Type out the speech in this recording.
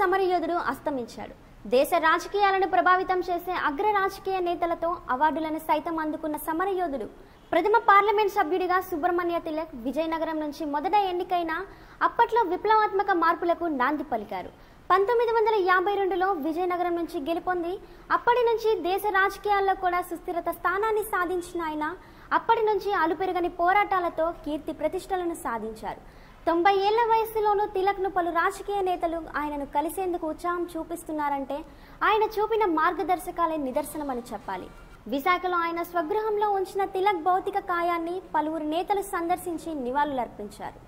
సమరయోధుడు అస్తమించాడు. దేశ రాజకీయాలను ప్రభావితం చేసే అగ్ర రాజకీయ నేతలతో అవార్డులను సైతం అందుకున్న సమరయోధుడు ప్రథమ పార్లమెంట్ సభ్యుడిగా సుబ్రహ్మణ్య తిలక్ విజయనగరం నుంచి మొదట ఎన్నికైన అప్పట్లో విప్లవాత్మక మార్పులకు నాంది పలికారు. పంతొమ్మిది వందల యాభై రెండులో విజయనగరం నుంచి గెలుపొంది. అప్పటి నుంచి దేశ రాజకీయాల్లో కూడా సుస్థిరత స్థానాన్ని సాధించిన ఆయన అప్పటి నుంచి అలుపెరగని పోరాటాలతో కీర్తి ప్రతిష్టలను సాధించారు. తొంభై ఏళ్ళ వయసులోనూ తిలక్ను పలు రాజకీయ నేతలు ఆయనను కలిసేందుకు ఉత్సాహం చూపిస్తున్నారంటే ఆయన చూపిన మార్గదర్శకాలే నిదర్శనమని చెప్పాలి. విశాఖలో ఆయన స్వగృహంలో ఉంచిన తిలక్ భౌతిక కాయాన్ని పలువురు నేతలు సందర్శించి నివాళులర్పించారు.